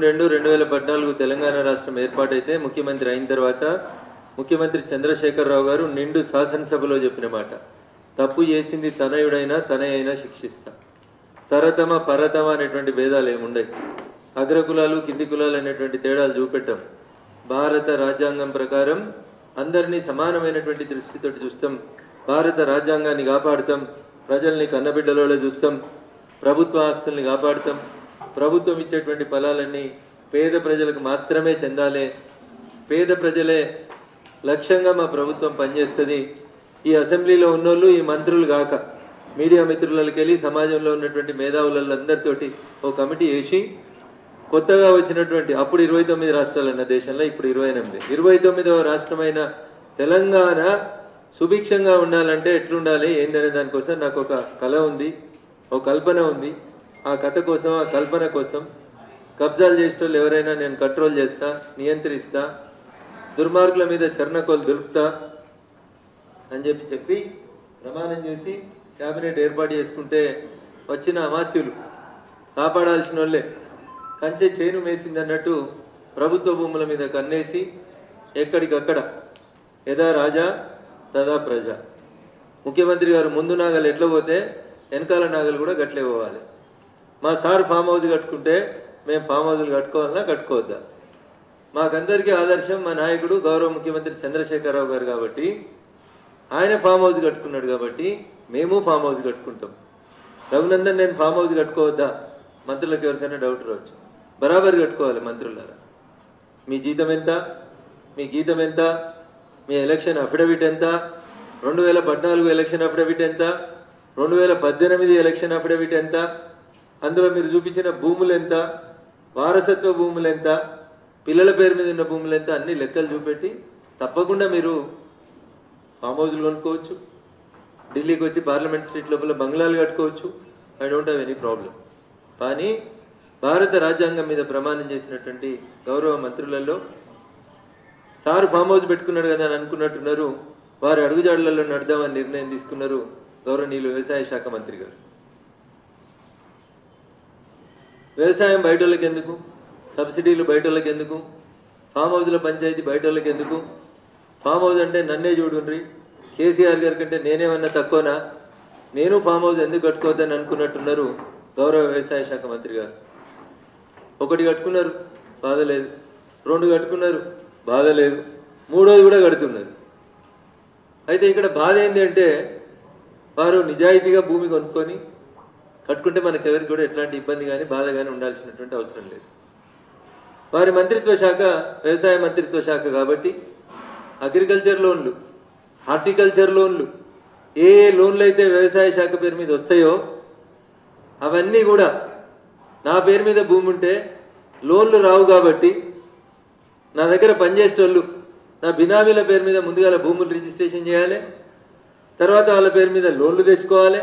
రెండు రెండు వేల పద్నాలుగు తెలంగాణ రాష్ట్రం ఏర్పాటైతే ముఖ్యమంత్రి అయిన తర్వాత ముఖ్యమంత్రి చంద్రశేఖరరావు గారు నిండు శాసనసభలో చెప్పిన మాట. తప్పు చేసింది తనయుడైనా తనయైనా శిక్షిస్తా. తరతమ పరతమ అనేటువంటి భేదాలు ఏముండయి అగ్రకులాలు కింది కులాలు అనేటువంటి తేడాలు చూపెట్టాం. భారత రాజ్యాంగం ప్రకారం అందరినీ సమానమైనటువంటి దృష్టితో చూస్తాం. భారత రాజ్యాంగాన్ని కాపాడుతాం. ప్రజల్ని కన్నబిడ్డలోనే చూస్తాం. ప్రభుత్వ ఆస్తుల్ని కాపాడుతాం. ప్రభుత్వం ఇచ్చేటువంటి ఫలాలన్నీ పేద ప్రజలకు మాత్రమే చెందాలి. పేద ప్రజలే లక్ష్యంగా మా ప్రభుత్వం పనిచేస్తుంది. ఈ అసెంబ్లీలో ఉన్నోళ్ళు ఈ మంత్రులు కాక మీడియా మిత్రులకి వెళ్ళి సమాజంలో ఉన్నటువంటి మేధావులందరితోటి ఓ కమిటీ వేసి కొత్తగా వచ్చినటువంటి అప్పుడు ఇరవై తొమ్మిది రాష్ట్రాలు అన్న దేశంలో ఇప్పుడు ఇరవై ఎనిమిది. ఇరవై తొమ్మిదవ రాష్ట్రమైన తెలంగాణ సుభిక్షంగా ఉండాలంటే ఎట్లుండాలి? ఏందనే దానికోసం నాకు ఒక కళ ఉంది ఒక కల్పన ఉంది. ఆ కథ కోసం ఆ కల్పన కోసం కబ్జాలు చేసేటోళ్ళు ఎవరైనా నేను కంట్రోల్ చేస్తా నియంత్రిస్తా దుర్మార్గుల మీద చర్ణకోలు దొరుకుతా అని చెప్పి చెప్పి ప్రమాణం చేసి క్యాబినెట్ ఏర్పాటు చేసుకుంటే వచ్చిన అమాత్యులు కాపాడాల్సిన వాళ్ళే కంచె చేను మేసిందన్నట్టు ప్రభుత్వ భూముల మీద కన్నేసి ఎక్కడికక్కడ యథా రాజా తదా ప్రజ. ముఖ్యమంత్రి గారు ముందు నాగలు ఎట్లా పోతే వెనకాల నాగలు కూడా గట్లే పోవాలి. మా సార్ ఫామ్ హౌస్ కట్టుకుంటే మేము ఫామ్ హౌజులు కట్టుకోవాలన్నా కట్టుకోవద్దా? మాకందరికీ ఆదర్శం మా నాయకుడు గౌరవ ముఖ్యమంత్రి చంద్రశేఖరరావు గారు కాబట్టి ఆయన ఫామ్ హౌస్ కట్టుకున్నాడు కాబట్టి మేము ఫామ్ హౌస్ కట్టుకుంటాం. రఘునందన్ నేను ఫామ్ హౌస్ కట్టుకోవద్దా? మంత్రులకు ఎవరికైనా డౌట్ రావచ్చు. బరాబర్ కట్టుకోవాలి మంత్రులారా. మీ జీతం ఎంత? మీ గీతం ఎంత? మీ ఎలక్షన్ అఫిడవిట్ ఎంత? రెండు వేల పద్నాలుగు ఎలక్షన్ అఫిడవిట్ ఎంత? రెండు వేల పద్దెనిమిది ఎలక్షన్ అఫిడవిట్ ఎంత? అందులో మీరు చూపించిన భూములు ఎంత వారసత్వ భూములు ఎంత పిల్లల పేరు మీద ఉన్న భూములు ఎంత అన్ని లెక్కలు చూపెట్టి తప్పకుండా మీరు ఫామ్ హౌస్లు కొనుక్కోవచ్చు ఢిల్లీకి వచ్చి పార్లమెంట్ స్ట్రీట్ లోపల బంగ్లాలు కట్టుకోవచ్చు. I don't have any problem కానీ భారత రాజ్యాంగం మీద ప్రమాణం చేసినటువంటి గౌరవ మంత్రులలో సారు ఫామ్ హౌస్ పెట్టుకున్నాడు కదా అని అనుకున్నట్టున్నారు. వారి అడుగుజాడలలో నడదామని నిర్ణయం తీసుకున్నారు గౌరవనీయులు వ్యవసాయ శాఖ మంత్రి గారు. వ్యవసాయం బయట వాళ్ళకి ఎందుకు సబ్సిడీలు బయట వాళ్ళకి ఎందుకు ఫామ్ హౌస్ల పంచాయతీ బయట వాళ్ళకి ఎందుకు ఫామ్ హౌస్ అంటే నన్నే చూడుండ్రి. కేసీఆర్ గారి కంటే నేనేమన్నా తక్కువనా? నేను ఫామ్ హౌస్ ఎందుకు కట్టుకోవద్దని అనుకున్నట్టున్నారు గౌరవ వ్యవసాయ శాఖ మంత్రి గారు. ఒకటి కట్టుకున్నారు బాధ లేదు. రెండు కట్టుకున్నారు బాధ లేదు. మూడోది కూడా కడుతున్నారు. అయితే ఇక్కడ బాధ ఏంటి అంటే వారు నిజాయితీగా భూమి కొనుక్కొని కట్టుకుంటే మనకు ఎవరికి కూడా ఎట్లాంటి ఇబ్బంది కానీ బాధ కానీ ఉండాల్సినటువంటి అవసరం లేదు. వారి మంత్రిత్వ శాఖ వ్యవసాయ మంత్రిత్వ శాఖ కాబట్టి అగ్రికల్చర్ లోన్లు హార్టికల్చర్ లోన్లు ఏ ఏ లోన్లు అయితే వ్యవసాయ శాఖ పేరు మీద వస్తాయో అవన్నీ కూడా నా పేరు మీద భూమి ఉంటే లోన్లు రావు కాబట్టి నా దగ్గర పనిచేసేటోళ్ళు నా బినామీల పేరు మీద ముందుగా భూములు రిజిస్ట్రేషన్ చేయాలి తర్వాత వాళ్ళ పేరు మీద లోన్లు తెచ్చుకోవాలి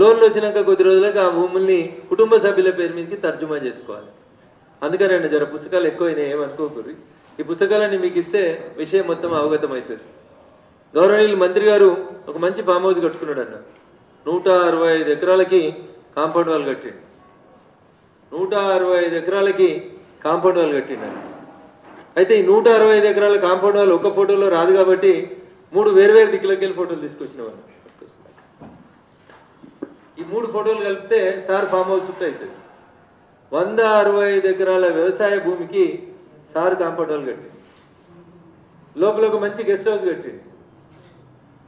లోన్లు వచ్చినాక కొద్ది రోజులకు ఆ భూముల్ని కుటుంబ సభ్యుల పేరు మీదకి తర్జుమా చేసుకోవాలి. అందుకనండి జర పుస్తకాలు ఎక్కువైనాయి ఏమనుకోకూరి ఈ పుస్తకాలన్నీ మీకు ఇస్తే విషయం మొత్తం అవగతం అవుతుంది గౌరవనీయులు మంత్రి గారు ఒక మంచి ఫామ్ హౌస్ కట్టుకున్నాడు అన్న నూట అరవై ఐదు ఎకరాలకి కాంపౌండ్ వాల్ కట్టిండు. నూట అరవై ఐదు ఎకరాలకి కాంపౌండ్ వాల్ కట్టిండు అయితే ఈ నూట అరవై ఐదు ఎకరాల కాంపౌండ్ వాల్ ఒక ఫోటోలో రాదు కాబట్టి మూడు వేరువేరు దిక్కులకి వెళ్ళి ఫోటోలు తీసుకొచ్చిన వాళ్ళు మూడు ఫోటోలు కలిపితే సార్ ఫామ్ హౌస్ అవుతుంది వంద అరవై ఐదు ఎకరాల వ్యవసాయ భూమికి సార్ కాంపౌండ్ వాల్ కట్టింది. లోపల ఒక మంచి గెస్ట్ హౌస్ కట్టింది.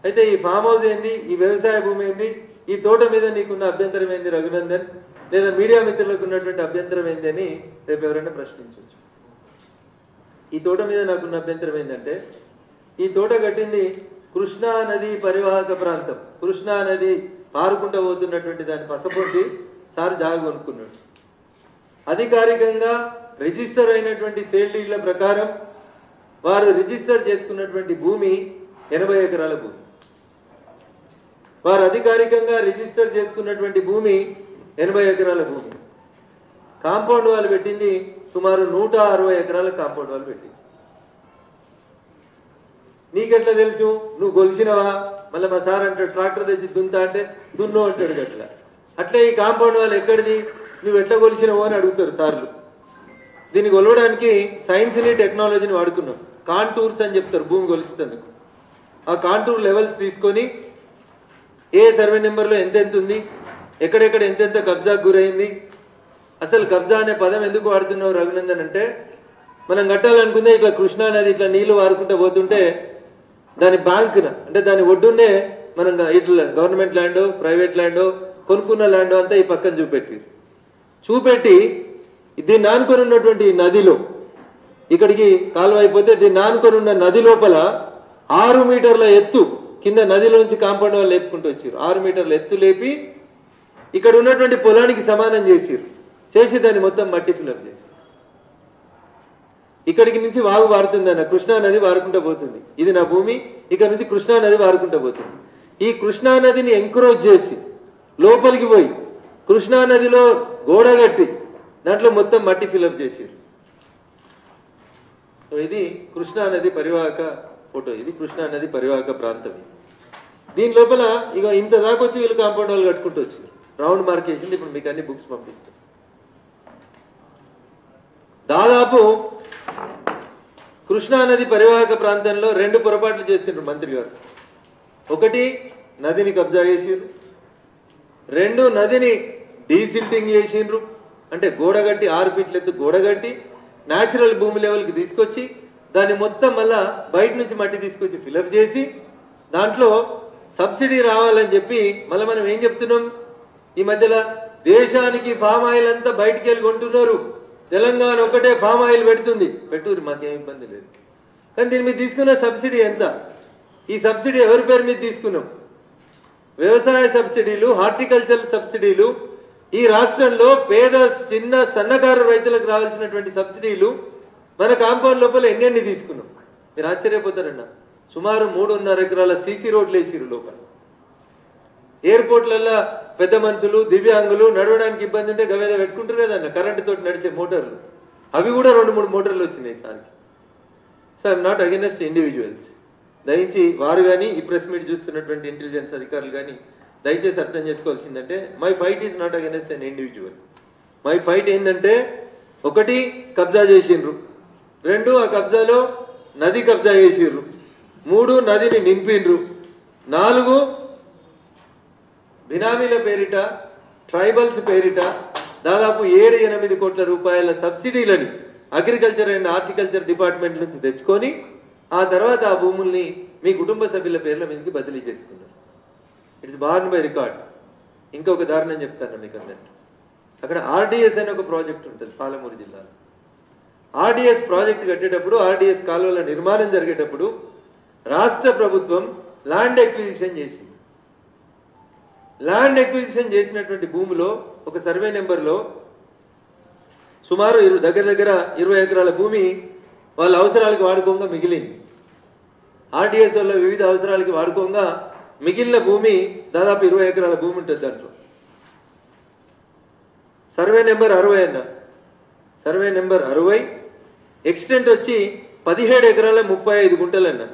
అయితే ఈ ఫామ్ హౌస్ ఏంది? ఈ వ్యవసాయ భూమి ఏంది? ఈ తోట మీద నీకున్న అభ్యంతరం ఏంది రఘునందన్? లేదా మీడియా మిత్రులకు ఉన్నటువంటి అభ్యంతరం ఏంది అని రేపు ఎవరైనా ప్రశ్నించవచ్చు. ఈ తోట మీద నాకున్న అభ్యంతరం ఏంటంటే ఈ తోట కట్టింది కృష్ణా నది పరివాహక ప్రాంతం. కృష్ణా నది పారుకుంటూ పోతున్నటువంటి దాని పక్కపొంటి సార్ జాగ కొనుక్కున్నాడు. అధికారికంగా రిజిస్టర్ అయినటువంటి సేల్ డీడ్ల ప్రకారం వారు రిజిస్టర్ చేసుకున్నటువంటి భూమి ఎనభై ఎకరాల భూమి. వారు అధికారికంగా రిజిస్టర్ చేసుకున్నటువంటి భూమి ఎనభై ఎకరాల భూమి. కాంపౌండ్ వాళ్ళు పెట్టింది సుమారు నూట అరవై ఎకరాల కాంపౌండ్ వాళ్ళు పెట్టింది. నీకెట్లా తెలుసు? నువ్వు గొలిచినవా? మళ్ళీ మా సార్ అంటాడు ట్రాక్టర్ తెచ్చి దున్తా అంటే దున్ను అంటాడు గట్లా. అట్లే ఈ కాంపౌండ్ వాళ్ళు ఎక్కడిది? నువ్వు ఎట్లా కొలిచినవో అని అడుగుతారు సార్లు. దీన్ని కొలవడానికి సైన్స్ని టెక్నాలజీని వాడుకున్నాం. కాంటూర్స్ అని చెప్తారు భూమి కొలుస్తున్నందుకు ఆ కాంటూర్ లెవెల్స్ తీసుకొని ఏ సర్వే నెంబర్లో ఎంతెంత ఉంది? ఎక్కడెక్కడ ఎంతెంత కబ్జాకు గురైంది? అసలు కబ్జా అనే పదం ఎందుకు వాడుతున్నావు రఘునందన్ అంటే మనం కట్టాలనుకుందే ఇట్లా కృష్ణా నది ఇట్లా నీళ్ళు వారుకుంటూ పోతుంటే దాని బ్యాంకున అంటే దాని ఒడ్డునే మనం ఇట్లా గవర్నమెంట్ ల్యాండ్ ప్రైవేట్ ల్యాండ్ కొనుక్కున్న ల్యాండ్ అంతా ఈ పక్కన చూపెట్టి. చూపెట్టి దీన్ని నానుకొని ఉన్నటువంటి నదిలో ఇక్కడికి కాలువ అయిపోతే దీన్ని నానుకొని ఉన్న నది లోపల ఆరు మీటర్ల ఎత్తు కింద నదిలోంచి కాంపౌండ్ వాళ్ళు లేపుకుంటూ వచ్చారు ఆరు మీటర్ల ఎత్తు లేపి ఇక్కడ ఉన్నటువంటి పొలానికి సమానం చేసిరు చేసి దాన్ని మొత్తం మట్టి ఫిల్అప్ చేసి ఇక్కడికి నుంచి వాగు వారుతుంది అన్న. కృష్ణా నది వారుకుంటూ పోతుంది. ఇది నా భూమి ఇక్కడ నుంచి కృష్ణా నది వారుకుంటూ పోతుంది. ఈ కృష్ణా నదిని ఎంకరేజ్ చేసి లోపలికి పోయి కృష్ణా నదిలో గోడ కట్టి దాంట్లో మొత్తం మట్టి ఫిలప్ చేసారు సో ఇది కృష్ణా నది పరివాహక ఫోటో ఇది కృష్ణా నది పరివాహక ప్రాంతం దీని లోపల ఇక ఇంత దాకా వచ్చి వీళ్ళు కాంపౌండ్ వాళ్ళు కట్టుకుంటూ వచ్చారు రౌండ్ మార్కేషన్ ఇప్పుడు మీకు అన్ని బుక్స్ పంపిస్తాం. దాదాపు కృష్ణా నది పరివాహక ప్రాంతంలో రెండు పొరపాట్లు చేసిండ్రు మంత్రి గారు. ఒకటి నదిని కబ్జా చేసిండ్రు. రెండు నదిని డీసిల్టింగ్ చేసిండ్రు. అంటే గోడగట్టి ఆరు ఫీట్ల ఎత్తు గోడగట్టి న్యాచురల్ భూమి లెవెల్కి తీసుకొచ్చి దాన్ని మొత్తం మళ్ళా బయట నుంచి మట్టి తీసుకొచ్చి ఫిలప్ చేసి దాంట్లో సబ్సిడీ రావాలని చెప్పి మళ్ళీ మనం ఏం చెప్తున్నాం? ఈ మధ్యలో దేశానికి ఫామ్ ఆయిల్ అంతా బయటికి వెళ్ళి కొంటున్నారు. తెలంగాణ ఒకటే ఫామ్ ఆయిల్ పెడుతుంది. పెట్టురు మాకేం ఇబ్బంది లేదు. కానీ దీని మీద తీసుకున్న సబ్సిడీ ఎంత? ఈ సబ్సిడీ ఎవరి పేరు మీద తీసుకున్నాం? వ్యవసాయ సబ్సిడీలు హార్టికల్చర్ సబ్సిడీలు ఈ రాష్ట్రంలో పేద చిన్న సన్నకారు రైతులకు రావాల్సినటువంటి సబ్సిడీలు మన కాంపౌండ్ లోపల ఎన్నెన్ని తీసుకున్నాం? మీరు ఆశ్చర్యపోతారన్న. సుమారు మూడున్నర ఎకరాల సీసీ రోడ్లు వేసిరు లోపల. ఎయిర్పోర్ట్లలో పెద్ద మనుషులు దివ్యాంగులు నడవడానికి ఇబ్బంది ఉంటే గవేద పెట్టుకుంటారు కదన్న కరెంటు తోటి నడిచే మోటార్లు. అవి కూడా రెండు మూడు మోటార్లు వచ్చినాయి సార్కి. So I'm not against individuals దయచేసి వారు కానీ ఈ ప్రెస్ మీట్ చూస్తున్నటువంటి ఇంటెలిజెన్స్ అధికారులు కానీ దయచేసి అర్థం చేసుకోవాల్సిందంటే my fight is not against an individual my fight ఏంటంటే ఒకటి కబ్జా చేసిండ్రు. రెండు ఆ కబ్జాలో నది కబ్జా చేసిండ్రు. మూడు నదిని నింపిండ్రు నాలుగు బినామీల పేరిట ట్రైబల్స్ పేరిట దాదాపు ఏడు ఎనిమిది కోట్ల రూపాయల సబ్సిడీలని అగ్రికల్చర్ అండ్ హార్టికల్చర్ డిపార్ట్మెంట్ నుంచి తెచ్చుకొని ఆ తర్వాత ఆ భూముల్ని మీ కుటుంబ సభ్యుల పేర్ల మీదకి బదిలీ చేసుకున్నారు. ఇట్స్ బార్న్ బై రికార్డ్ ఇంకొక దారుణం చెప్తాను మీకు అందరికీ. అక్కడ ఆర్డిఎస్ అనే ఒక ప్రాజెక్ట్ ఉంటుంది పాలమూరు జిల్లాలో. ఆర్డిఎస్ ప్రాజెక్ట్ కట్టేటప్పుడు ఆర్డిఎస్ కాలువల నిర్మాణం జరిగేటప్పుడు రాష్ట్ర ప్రభుత్వం ల్యాండ్ ఎక్విజిషన్ చేసింది. ల్యాండ్ ఎక్విజిషన్ చేసినటువంటి భూమిలో ఒక సర్వే నెంబర్లో సుమారు ఇరు దగ్గర దగ్గర ఇరవై ఎకరాల భూమి వాళ్ళ అవసరాలకు వాడుకోగా మిగిలింది. ఆర్టీఎస్ వల్ల వివిధ అవసరాలకి వాడుకోగా మిగిలిన భూమి దాదాపు ఇరవై ఎకరాల భూమి ఉంటుంది దాంట్లో. సర్వే నెంబర్ అరవై అన్న. సర్వే నెంబర్ అరవై. ఎక్స్టెంట్ వచ్చి పదిహేడు ఎకరాల ముప్పై ఐదు గుంటలన్న.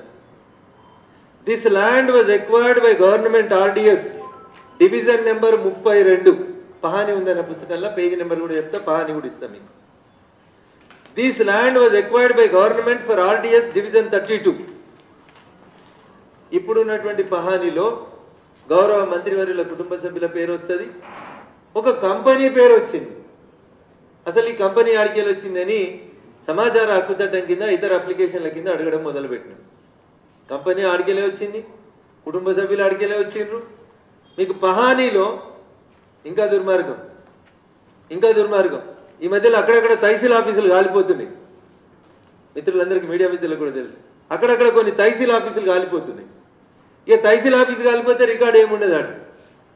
This land was acquired by government RDS division number ముప్పై రెండు. పహాని ఉందన్న పుస్తకంలో పేజీ నెంబర్ కూడా చెప్తా పహాని కూడా ఇస్తాం మీకు. This land was acquired by government for RDS division thirty two ఇప్పుడున్నటువంటి పహానిలో పహానీలో గౌరవ మంత్రివర్యుల కుటుంబ సభ్యుల పేరు వస్తుంది. ఒక కంపెనీ పేరు వచ్చింది. అసలు ఈ కంపెనీ ఆడికేలు వచ్చిందని సమాచార హక్కు చట్టం కింద ఇతర అప్లికేషన్ల కింద అడగడం మొదలుపెట్టినాం. కంపెనీ ఆడికేలే వచ్చింది. కుటుంబ సభ్యులు ఆడికేలే వచ్చిండ్రు. మీకు పహానీలో ఇంకా దుర్మార్గం ఇంకా దుర్మార్గం. ఈ మధ్యలో అక్కడక్కడ తహసీల్ ఆఫీసులు కాలిపోతున్నాయి మిత్రులందరికీ మీడియా మిత్రులకు కూడా తెలుసు. అక్కడక్కడ కొన్ని తహసీల్ ఆఫీసులు కాలిపోతున్నాయి ఇక తహసీల్ ఆఫీస్ కాలిపోతే రికార్డు ఏముండదు ఆడ.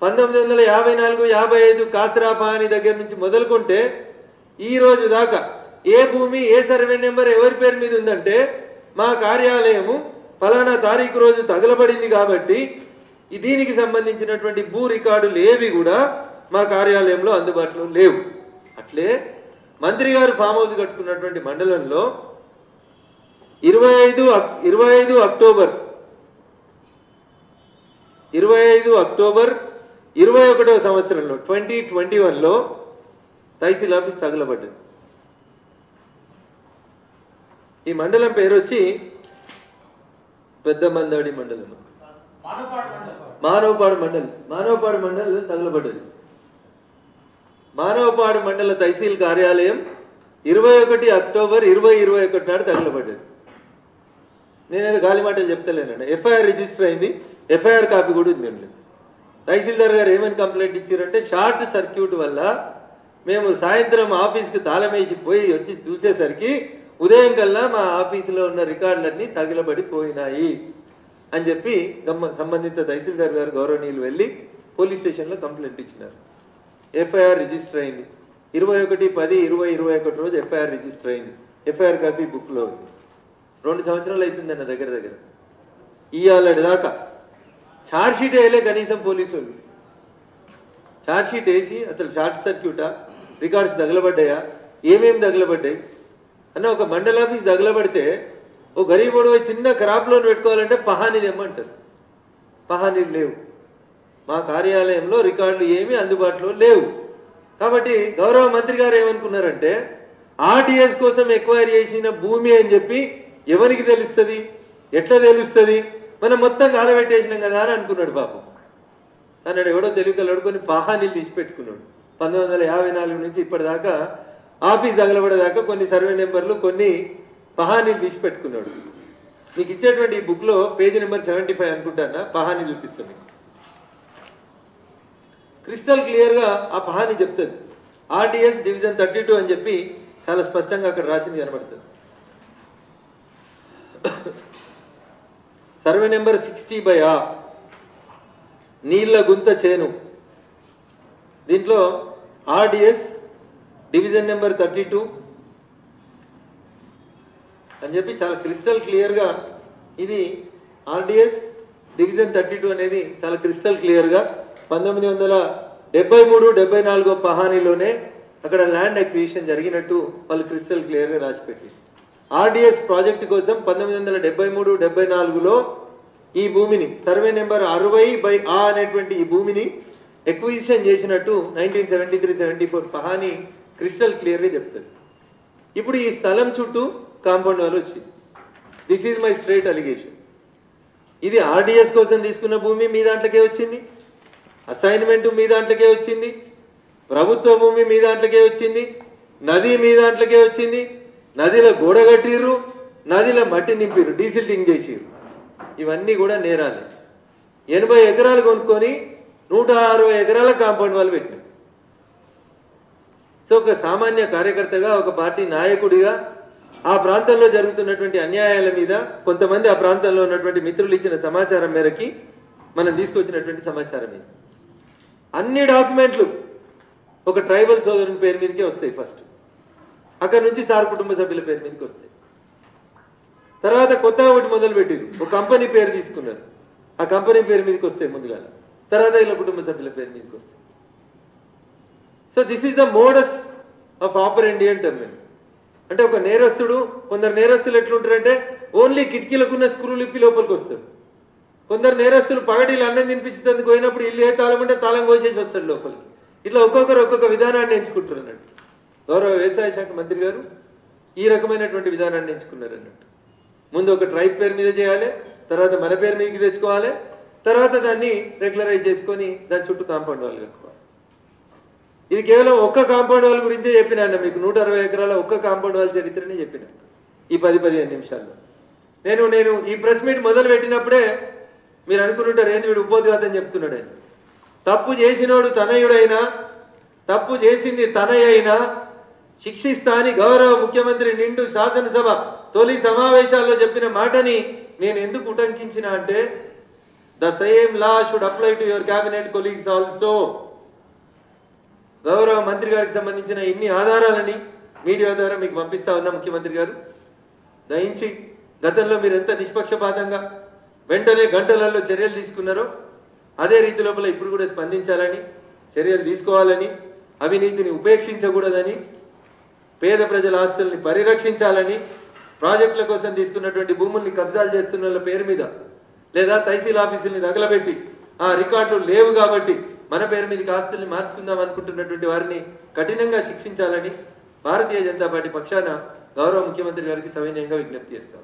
పంతొమ్మిది వందల యాభై నాలుగు యాభై ఐదు కాసరా పహాని దగ్గర నుంచి మొదలుకుంటే ఈ రోజు దాకా ఏ భూమి ఏ సర్వే నెంబర్ ఎవరి పేరు మీద ఉందంటే మా కార్యాలయము ఫలానా తారీఖు రోజు తగలబడింది కాబట్టి దీనికి సంబంధించినటువంటి భూ రికార్డులు ఏవి కూడా మా కార్యాలయంలో అందుబాటులో లేవు. అట్లే మంత్రి గారు ఫామ్ హౌస్ కట్టుకున్నటువంటి మండలంలో ఇరవై ఐదు అక్- ఇరవై ఐదు అక్టోబర్ ఇరవై ఐదు అక్టోబర్ ఇరవై ఒకటవ సంవత్సరంలో ట్వంటీ ట్వంటీ వన్లో తహసీల్ ఆఫీస్ తగలబడ్డది. ఈ మండలం పేరు వచ్చి పెద్ద మందాడి మండలం మానవపాడు మండల్. మానవపాడు మండల్. తగలబడ్డది. మానవపాడు మండల తహసీల్ కార్యాలయం ఇరవై ఒకటి అక్టోబర్ ఇరవై ఇరవై ఒకటి నాడు తగలబడ్డది. నేనేదో గాలి మాటలు చెప్తలేనండి ఎఫ్ఐఆర్ రిజిస్టర్ అయింది. ఎఫ్ఐఆర్ కాపీ కూడా ఉంది అండి తహసీల్దార్ గారు ఏమని కంప్లైంట్ ఇచ్చారంటే షార్ట్ సర్క్యూట్ వల్ల మేము సాయంత్రం ఆఫీస్కి తాళమేసి పోయి వచ్చి చూసేసరికి ఉదయం కల్లా మా ఆఫీసులో ఉన్న రికార్డులన్నీ తగిలబడిపోయినాయి. అని చెప్పి గమ్మ సంబంధిత తహసీల్దార్ గారు గౌరవనీయులు వెళ్ళి పోలీస్ స్టేషన్లో కంప్లైంట్ ఇచ్చినారు. ఎఫ్ఐఆర్ రిజిస్టర్ అయింది. ఇరవై ఒకటి పది ఇరవై ఇరవై ఒకటి రోజు ఎఫ్ఐఆర్ రిజిస్టర్ అయింది. ఎఫ్ఐఆర్ కాపీ బుక్లో ఉంది. రెండు సంవత్సరాలు అవుతుంది అన్న దగ్గర దగ్గర. ఇవాళ దాకా ఛార్జ్ షీట్ వేయలే కనీసం పోలీసు వాళ్ళు. షీట్ వేసి అసలు షార్ట్ సర్క్యూటా రికార్డ్స్ తగలబడ్డాయా? ఏమేమి తగలబడ్డాయి? అన్న ఒక మండల ఆఫీస్ తగలబడితే ఓ గరీబోడు పోయి చిన్న క్రాప్ లోన్ పెట్టుకోవాలంటే పహానీ తెమ్మంటారు పహానీలు లేవు. మా కార్యాలయంలో రికార్డులు ఏమీ అందుబాటులో లేవు. కాబట్టి గౌరవ మంత్రి గారు ఏమనుకున్నారంటే ఆర్టీఎస్ కోసం ఎక్వైరీ చేసిన భూమి అని చెప్పి ఎవరికి తెలుస్తుంది? ఎట్లా తెలుస్తుంది? మనం మొత్తం కాలబెట్టేసినాం కదా అని అనుకున్నాడు పాపం అన్నాడు ఎవడో తెలివికలు కొన్ని పహానీలు తీసి పెట్టుకున్నాడు. పంతొమ్మిది వందల యాభై నాలుగు నుంచి ఇప్పటిదాకా ఆఫీస్ తగలబడేదాకా కొన్ని సర్వే నెంబర్లు కొన్ని పహాని తీసి పెట్టుకున్నాడు మీకు ఇచ్చేటువంటి ఈ బుక్లో పేజీ నెంబర్ సెవెంటీ ఫైవ్ అనుకుంటానా? పహాని చూపిస్తాను మీకు. క్రిస్టల్ క్లియర్గా ఆ పహాని చెప్తుంది. ఆర్టీఎస్ డివిజన్ థర్టీ టూ అని చెప్పి చాలా స్పష్టంగా అక్కడ రాసింది కనబడుతుంది. సర్వే నెంబర్ సిక్స్టీ బై ఆ నీళ్ళ గుంత చేను. దీంట్లో RDS division number thirty two అని చెప్పి చాలా క్రిస్టల్ క్లియర్గా ఇది ఆర్డిఎస్ డివిజన్ థర్టీ టూ అనేది చాలా క్రిస్టల్ క్లియర్గా పంతొమ్మిది వందల డెబ్బై మూడు డెబ్బై నాలుగో పహానీలోనే అక్కడ ల్యాండ్ అక్విజిషన్ జరిగినట్టు వాళ్ళు క్రిస్టల్ క్లియర్గా రాసిపెట్టి ఆర్డిఎస్ ప్రాజెక్ట్ కోసం పంతొమ్మిది వందల డెబ్బై మూడు డెబ్బై నాలుగులో ఈ భూమిని సర్వే నెంబర్ అరవై బై ఆ అనేటువంటి ఈ భూమిని ఎక్విజిషన్ చేసినట్టు nineteen seventy three seventy four పహాని crystal క్లియర్గా చెప్తుంది. ఇప్పుడు ఈ స్థలం చుట్టూ కాంపౌండ్ వాల్ వచ్చింది this is my straight allegation ఇది ఆర్డిఎస్ కోసం తీసుకున్న భూమి మీ దాంట్లోకే వచ్చింది అసైన్మెంట్ మీ దాంట్లోకే వచ్చింది ప్రభుత్వ భూమి మీ దాంట్లోకే వచ్చింది నది మీ దాంట్లోకే వచ్చింది నదిలో గోడ కట్టిర్రు నదిలో మట్టి నింపిర్రు డీసిల్టింగ్ చేసిర్రు. ఇవన్నీ కూడా నేరాలే. ఎనభై ఎకరాలు కొనుక్కొని నూట అరవై ఎకరాల కాంపౌండ్ వాళ్ళు పెట్టినారు. సో ఒక సామాన్య కార్యకర్తగా ఒక పార్టీ నాయకుడిగా ఆ ప్రాంతంలో జరుగుతున్నటువంటి అన్యాయాల మీద కొంతమంది ఆ ప్రాంతంలో ఉన్నటువంటి మిత్రులు ఇచ్చిన సమాచారం మేరకి మనం తీసుకొచ్చినటువంటి సమాచారం ఇది అన్ని డాక్యుమెంట్లు ఒక ట్రైబల్ సోదరుని పేరు మీదకే వస్తాయి ఫస్ట్. అక్కడ నుంచి సార్ కుటుంబ సభ్యుల పేరు మీదకి వస్తాయి. తర్వాత కొత్త ఒకటి మొదలు పెట్టిరు ఒక కంపెనీ పేరు తీసుకున్నారు. ఆ కంపెనీ పేరు మీదకి వస్తాయి ముందుగా. తర్వాత ఇలా కుటుంబ సభ్యుల పేరు మీదకి వస్తాయి. So this is the modus of operandi మేము. అంటే ఒక నేరస్తుడు కొందరు నేరస్తులు ఎట్లుంటారంటే ఓన్లీ కిటికీలకున్న స్క్రూలు ఇప్పి లోపలికి వస్తారు కొందరు నేరస్తులు పగటిలు అన్నం తినిపించేందుకు పోయినప్పుడు ఇల్లు ఏ తాళం ఉంటే తాళం కోసేసి వస్తాడు లోపలికి. ఇట్లా ఒక్కొక్కరు ఒక్కొక్క విధానాన్ని ఎంచుకుంటారు అన్నట్టు. గౌరవ వ్యవసాయ శాఖ మంత్రి గారు ఈ రకమైనటువంటి విధానాన్ని ఎంచుకున్నారు అన్నట్టు. ముందు ఒక ట్రైబ్ పేరు మీద చేయాలి తర్వాత మన పేరు మీదకి తెచ్చుకోవాలి తర్వాత దాన్ని రెగ్యులరైజ్ చేసుకొని దాని చుట్టూ కాంపౌండ్ వాళ్ళు ఇది కేవలం ఒక్క కాంపౌండ్ వాల్ గురించే చెప్పినాను. మీకు నూట అరవై ఎకరాల ఒక్క కాంపౌండ్ వాల్ చరిత్రనే చెప్పిన. ఈ పది పదిహేను నిమిషాల్లో. నేను నేను ఈ ప్రెస్ మీట్ మొదలు పెట్టినప్పుడే మీరు అనుకుంటుంటారు ఏంది వీడు ఉపోద్ఘాతం చెప్తున్నాడు అని తప్పు చేసినోడు తనయుడైనా తప్పు చేసింది తనయ్య అయినా శిక్షిస్తా అని గౌరవ ముఖ్యమంత్రి నిండు శాసనసభ తొలి సమావేశాల్లో చెప్పిన మాటని నేను ఎందుకు ఉటంకించిన అంటే the same law should apply to your cabinet colleagues also. గౌరవ మంత్రి గారికి సంబంధించిన ఇన్ని ఆధారాలని మీడియా ద్వారా మీకు పంపిస్తా ఉన్నా ముఖ్యమంత్రి గారు. దయించి గతంలో మీరు ఎంత నిష్పక్షపాతంగా వెంటనే గంటలలో చర్యలు తీసుకున్నారో అదే రీతి లోపల ఇప్పుడు కూడా స్పందించాలని చర్యలు తీసుకోవాలని అవినీతిని ఉపేక్షించకూడదని పేద ప్రజల ఆస్తుల్ని పరిరక్షించాలని ప్రాజెక్టుల కోసం తీసుకున్నటువంటి భూముల్ని కబ్జాలు చేస్తున్న వాళ్ళ పేరు మీద లేదా తహసీల్ ఆఫీసుల్ని తగలబెట్టి ఆ రికార్డులు లేవు కాబట్టి మన పేరు మీదకి ఆస్తుల్ని మార్చుకుందాం అనుకుంటున్నటువంటి వారిని కఠినంగా శిక్షించాలని భారతీయ జనతా పార్టీ పక్షాన గౌరవ ముఖ్యమంత్రి గారికి సవినయంగా విజ్ఞప్తి చేస్తాం.